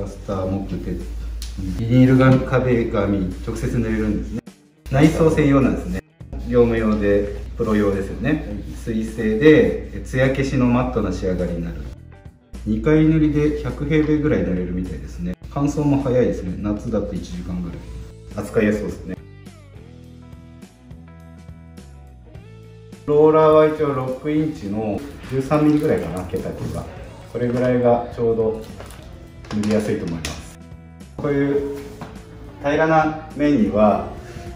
ラスター木鉄ビニールが壁紙直接塗れるんですね。内装専用なんですね。業務用でプロ用ですよね。水性で艶消しのマットな仕上がりになる。2回塗りで100平米ぐらい塗れるみたいですね。乾燥も早いですね。夏だと1時間ぐらい。扱いやすそうですね。ローラーは一応6インチの13ミリぐらいかな桁がこれぐらいがちょうど塗りやすいと思います。こういう平らな面には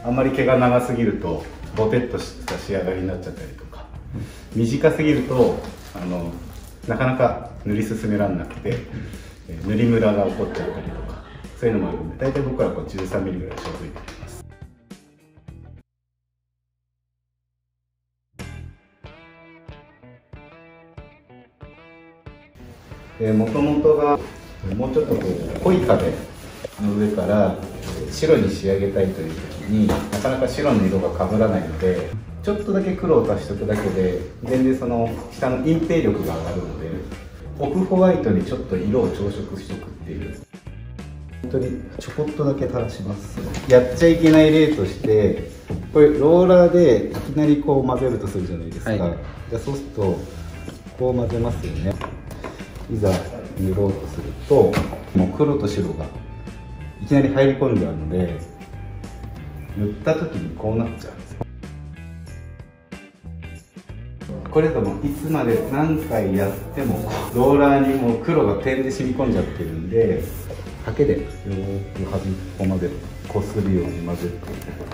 あんまり毛が長すぎるとボテッとした仕上がりになっちゃったりとか短すぎるとあのなかなか塗り進められなくて塗りムラが起こっちゃったりとかそういうのもあるんで大体僕はこう13ミリぐらいちょうどいいます。もともとがもうちょっとこう濃い壁の上から白に仕上げたいという時になかなか白の色が被らないのでちょっとだけ黒を足しておくだけで全然その下の隠蔽力が上がるのでオフホワイトにちょっと色を調色しておくっていう。本当にちょこっとだけ垂らします。やっちゃいけない例としてこれローラーでいきなりこう混ぜるとするじゃないですか、はい、じゃあそうするとこう混ぜますよね。いざ塗ろうとするともう黒と白がいきなり入り込んじゃうので塗った時にこうなっちゃうんですこれともいつまで何回やってもローラーにも黒が点で染み込んじゃってるんでハケでよく端っこまでこするように混ぜて。